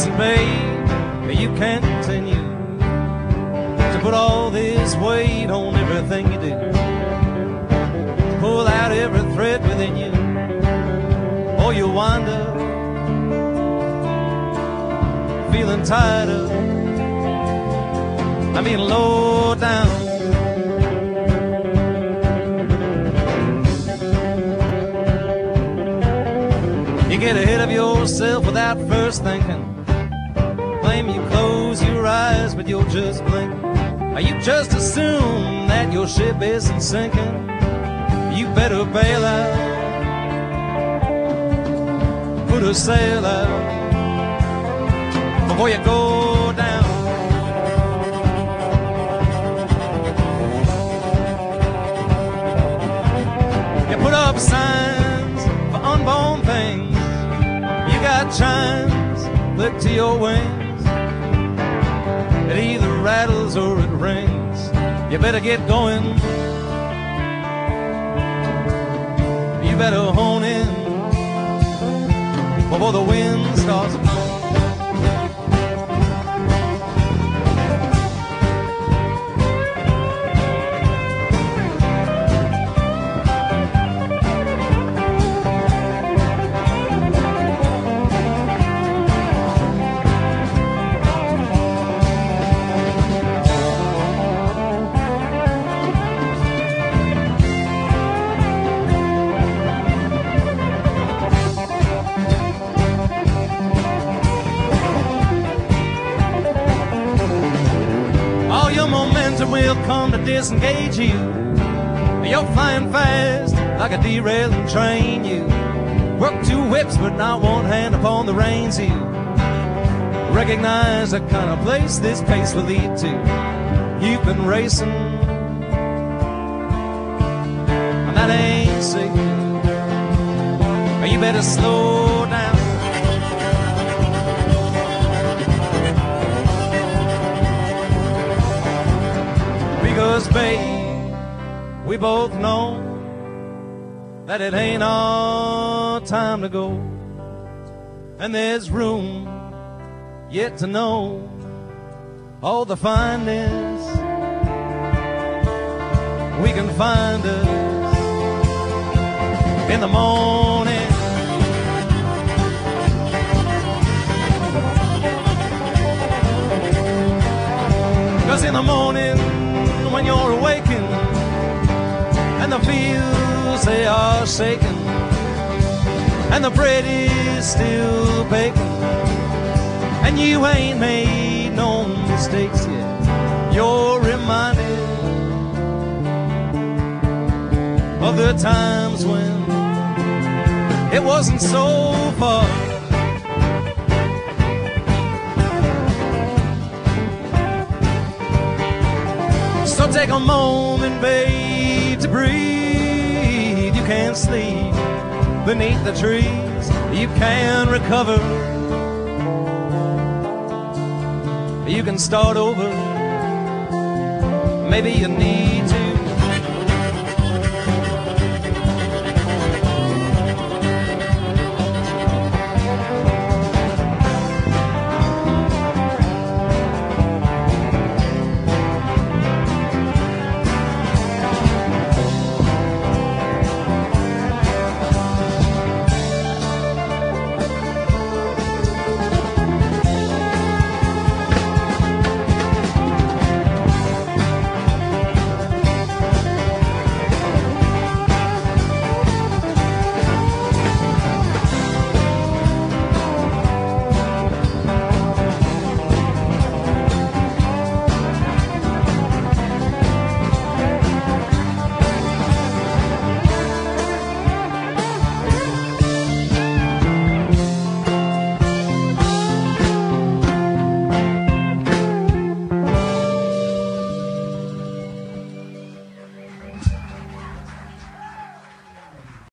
Listen, babe, you can't continue to put all this weight on everything you do. Pull out every thread within you, or you'll wind up feeling tired of. I mean, low down. You get ahead of yourself without first thinking. Claim you close your eyes, but you're just blinking. Or you just assume that your ship isn't sinking. You better bail out. Put a sail out before you go down. You put up signs for unborn things. You got chimes clipped to your wings. It either rattles or it rings. You better get going. You better hone in before the wind starts blowing. Will come to disengage you. You're flying fast like a derailing train. You work two whips, but not one hand upon the reins. You recognize the kind of place this pace will lead to. You've been racing, and that ain't safe. You better slow we both know that it ain't our time to go. And there's room yet to know all the fineness we can find us in the morning. And the fields they are shaking and the bread is still baking. And you ain't made no mistakes yet. You're reminded of the times when it wasn't so far. So take a moment, babe, breathe. You can sleep beneath the trees. You can recover. You can start over. Maybe you need to.